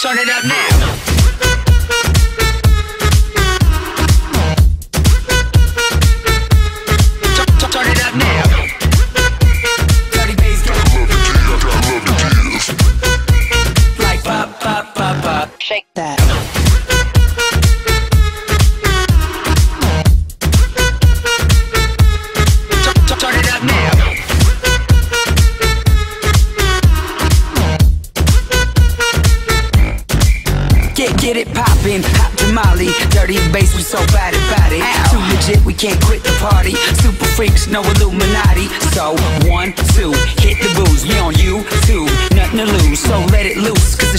Start turn it up now. Get, it poppin', hot molly. Dirty bass, we so bad about it. Too legit, we can't quit the party. Super freaks, no Illuminati. So, one, two, hit the booze. We on you, two, nothing to lose So let it loose, cause the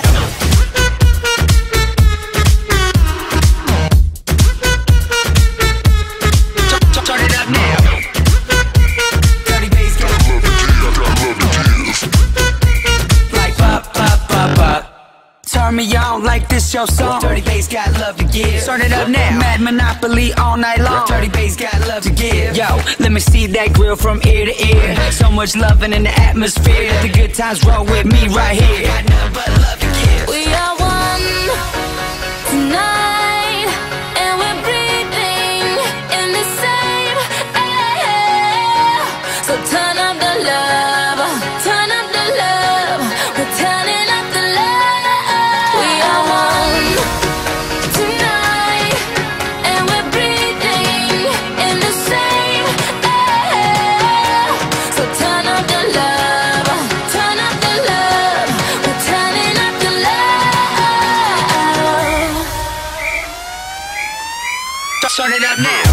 pop Turn me on like this your song. Dirty bass got love to give. Turn it up now. Mad Monopoly all night long. Dirty bass got love to give. Yo, let me see that grill from ear to ear. So much loving in the atmosphere. The good times roll with me right here. Got nothing but love Turn it up now.